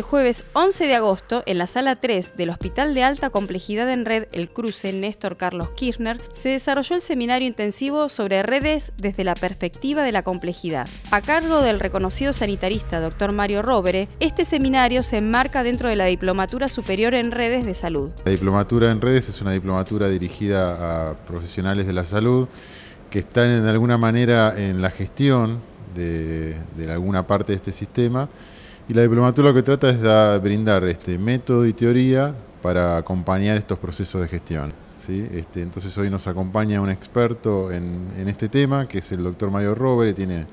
El jueves 11 de agosto, en la sala 3 del Hospital de Alta Complejidad en Red El Cruce Néstor Carlos Kirchner, se desarrolló el seminario intensivo sobre redes desde la perspectiva de la complejidad. A cargo del reconocido sanitarista Dr. Mario Robere, este seminario se enmarca dentro de la Diplomatura Superior en Redes de Salud. La Diplomatura en Redes es una diplomatura dirigida a profesionales de la salud que están en alguna manera en la gestión de, de alguna parte de este sistema y la diplomatura lo que trata es de brindar este método y teoría para acompañar estos procesos de gestión. ¿sí? Este, entonces hoy nos acompaña un experto en, este tema, que es el doctor Mario Robert, tiene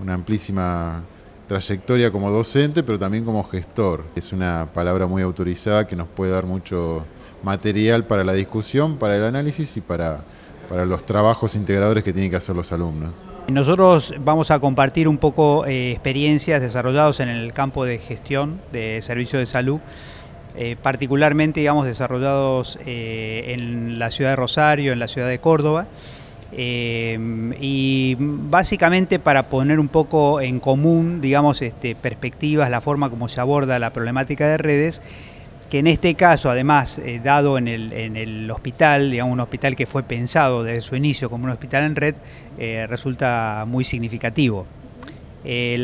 una amplísima trayectoria como docente, pero también como gestor. Es una palabra muy autorizada que nos puede dar mucho material para la discusión, para el análisis y para, para los trabajos integradores que tienen que hacer los alumnos. Nosotros vamos a compartir un poco eh, experiencias desarrolladas en el campo de gestión de servicios de salud, eh, particularmente digamos, desarrollados eh, en la ciudad de Rosario, en la ciudad de Córdoba. y básicamente para poner un poco en común, digamos, este, perspectivas, la forma como se aborda la problemática de redes que en este caso, además, eh, dado en el, hospital, digamos, un hospital que fue pensado desde su inicio como un hospital en red, eh, resulta muy significativo. Eh,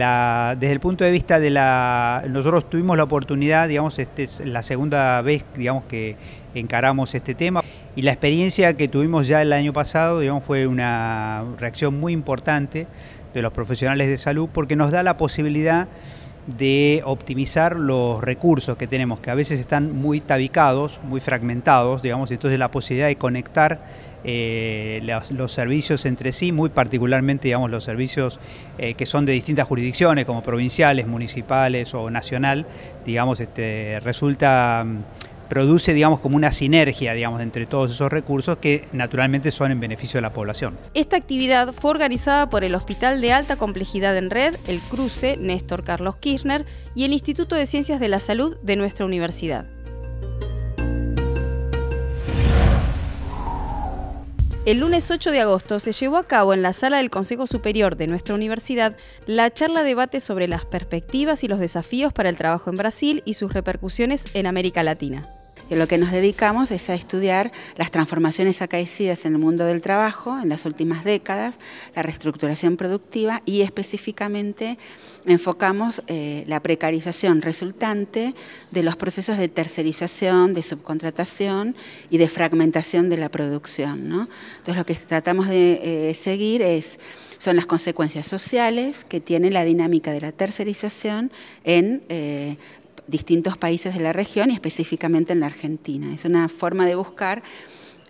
desde el punto de vista de la... Nosotros tuvimos la oportunidad, digamos, este es la segunda vez, digamos, que encaramos este tema y la experiencia que tuvimos ya el año pasado, digamos, fue una reacción muy importante de los profesionales de salud porque nos da la posibilidad de optimizar los recursos que tenemos, que a veces están muy tabicados, muy fragmentados, digamos, entonces la posibilidad de conectar eh, los, servicios entre sí, muy particularmente digamos, los servicios eh, que son de distintas jurisdicciones, como provinciales, municipales o nacional, digamos, este, resulta produce, digamos, como una sinergia, digamos, entre todos esos recursos que naturalmente son en beneficio de la población. Esta actividad fue organizada por el Hospital de Alta Complejidad en Red, el Cruce Néstor Carlos Kirchner y el Instituto de Ciencias de la Salud de nuestra universidad. El lunes 8 de agosto se llevó a cabo en la sala del Consejo Superior de nuestra universidad la charla debate sobre las perspectivas y los desafíos para el trabajo en Brasil y sus repercusiones en América Latina lo que nos dedicamos es a estudiar las transformaciones acaecidas en el mundo del trabajo en las últimas décadas, la reestructuración productiva y específicamente enfocamos eh, la precarización resultante de los procesos de tercerización, de subcontratación y de fragmentación de la producción. Entonces lo que tratamos de eh, seguir es son las consecuencias sociales que tiene la dinámica de la tercerización en eh, distintos países de la región y específicamente en la Argentina. Es una forma de buscar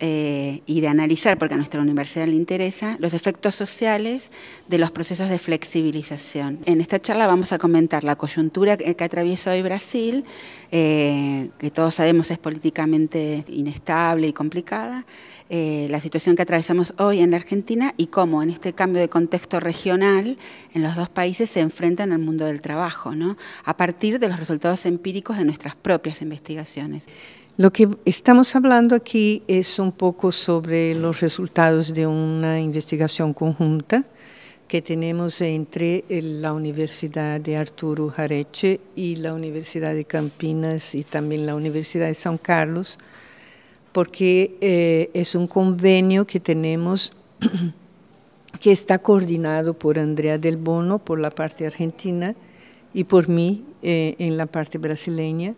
eh, y de analizar, porque a nuestra universidad le interesa, los efectos sociales de los procesos de flexibilización. En esta charla vamos a comentar la coyuntura que, atraviesa hoy Brasil, eh, que todos sabemos es políticamente inestable y complicada, eh, la situación que atravesamos hoy en la Argentina y cómo en este cambio de contexto regional en los dos países se enfrentan al mundo del trabajo, ¿no? a partir de los resultados empíricos de nuestras propias investigaciones. Lo que estamos hablando aquí es un poco sobre los resultados de una investigación conjunta que tenemos entre la Universidad de Arturo Jareche y la Universidad de Campinas y también la Universidad de San Carlos, porque eh, es un convenio que tenemos que está coordinado por Andrea Del Bono por la parte argentina y por mí eh, en la parte brasileña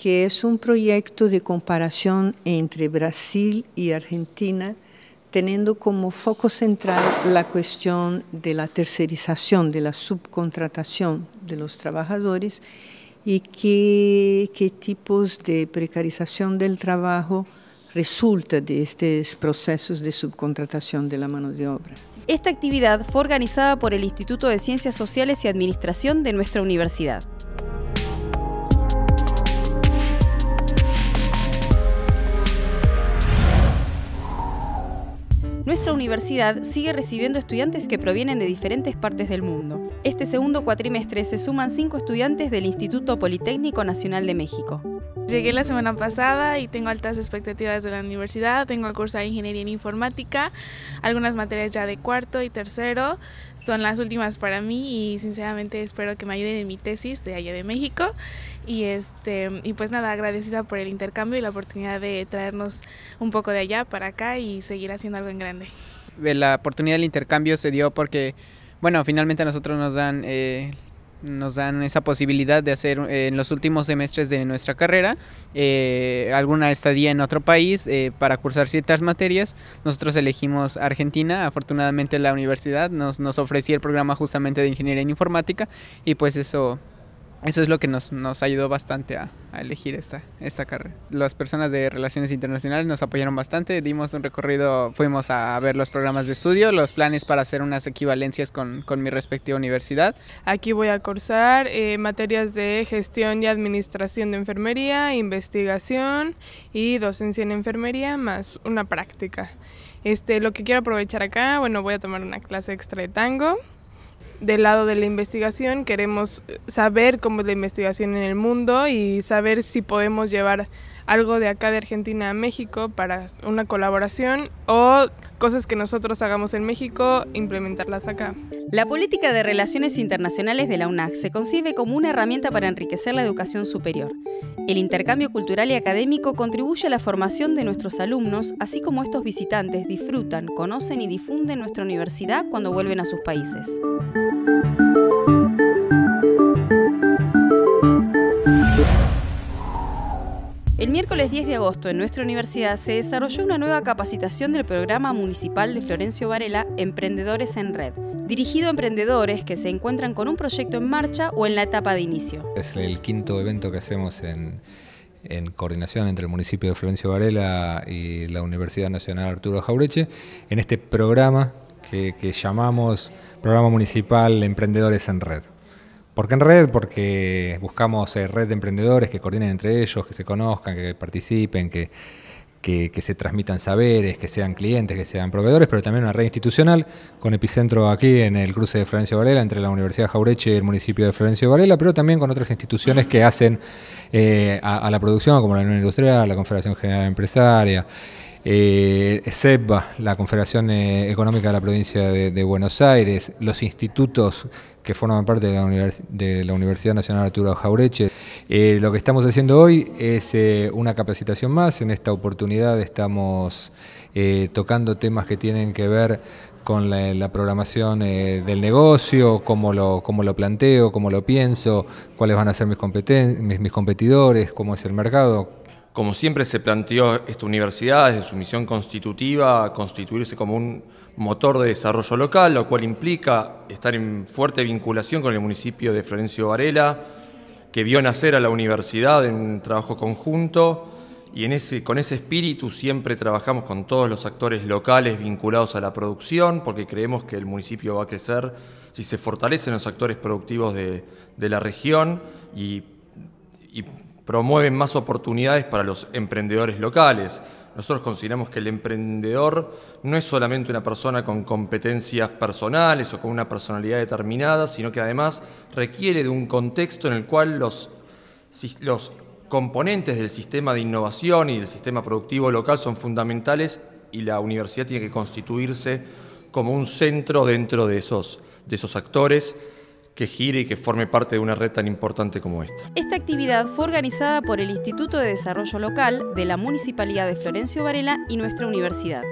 que es un proyecto de comparación entre Brasil y Argentina, teniendo como foco central la cuestión de la tercerización, de la subcontratación de los trabajadores y qué, tipos de precarización del trabajo resulta de estos procesos de subcontratación de la mano de obra. Esta actividad fue organizada por el Instituto de Ciencias Sociales y Administración de nuestra universidad. Nuestra universidad sigue recibiendo estudiantes que provienen de diferentes partes del mundo. Este segundo cuatrimestre se suman cinco estudiantes del Instituto Politécnico Nacional de México. Llegué la semana pasada y tengo altas expectativas de la universidad. Tengo a cursar ingeniería en informática, algunas materias ya de cuarto y tercero. Son las últimas para mí y sinceramente espero que me ayuden en mi tesis de allá de México. Y, este, y pues nada, agradecida por el intercambio y la oportunidad de traernos un poco de allá para acá y seguir haciendo algo en grande. La oportunidad del intercambio se dio porque, bueno, finalmente a nosotros nos dan eh, nos dan esa posibilidad de hacer eh, en los últimos semestres de nuestra carrera eh, alguna estadía en otro país eh, para cursar ciertas materias. Nosotros elegimos Argentina, afortunadamente la universidad nos, nos ofrecía el programa justamente de ingeniería en informática y pues eso eso es lo que nos, nos ayudó bastante a, elegir esta, esta carrera. Las personas de Relaciones Internacionales nos apoyaron bastante, dimos un recorrido, fuimos a ver los programas de estudio, los planes para hacer unas equivalencias con, con mi respectiva universidad. Aquí voy a cursar eh, materias de gestión y administración de enfermería, investigación y docencia en enfermería, más una práctica. Este, lo que quiero aprovechar acá, bueno, voy a tomar una clase extra de tango del lado de la investigación, queremos saber cómo es la investigación en el mundo y saber si podemos llevar algo de acá de Argentina a México para una colaboración o cosas que nosotros hagamos en México, implementarlas acá. La política de relaciones internacionales de la UNAC se concibe como una herramienta para enriquecer la educación superior. El intercambio cultural y académico contribuye a la formación de nuestros alumnos, así como estos visitantes disfrutan, conocen y difunden nuestra universidad cuando vuelven a sus países. Miércoles 10 de agosto en nuestra universidad se desarrolló una nueva capacitación del programa municipal de Florencio Varela Emprendedores en Red, dirigido a emprendedores que se encuentran con un proyecto en marcha o en la etapa de inicio. Es el quinto evento que hacemos en, coordinación entre el municipio de Florencio Varela y la Universidad Nacional Arturo Jaureche, en este programa que llamamos Programa Municipal Emprendedores en Red. ¿Por qué en red? Porque buscamos eh, red de emprendedores que coordinen entre ellos, que se conozcan, que participen, que, que, se transmitan saberes, que sean clientes, que sean proveedores, pero también una red institucional con epicentro aquí en el cruce de Florencio Varela entre la Universidad Jaureche y el municipio de Florencio Varela, pero también con otras instituciones que hacen eh, a, la producción, como la Unión Industrial, la Confederación General Empresaria. Eh, la Confederación eh, Económica de la Provincia de, Buenos Aires, los institutos que forman parte de la, Universidad Nacional Arturo Jaureche. Eh, lo que estamos haciendo hoy es eh, una capacitación más. En esta oportunidad estamos tocando temas que tienen que ver con la, programación del negocio, cómo lo, planteo, cómo lo pienso, cuáles van a ser mis competidores, cómo es el mercado, como siempre se planteó esta universidad desde su misión constitutiva, constituirse como un motor de desarrollo local, lo cual implica estar en fuerte vinculación con el municipio de Florencio Varela, que vio nacer a la universidad en un trabajo conjunto y con ese espíritu siempre trabajamos con todos los actores locales vinculados a la producción, porque creemos que el municipio va a crecer si se fortalecen los actores productivos de, la región y promueven más oportunidades para los emprendedores locales. Nosotros consideramos que el emprendedor no es solamente una persona con competencias personales o con una personalidad determinada, sino que además requiere de un contexto en el cual los, los componentes del sistema de innovación y del sistema productivo local son fundamentales y la universidad tiene que constituirse como un centro dentro de esos, de esos actores que gire y que forme parte de una red tan importante como esta. Esta actividad fue organizada por el Instituto de Desarrollo Local de la Municipalidad de Florencio Varela y nuestra universidad.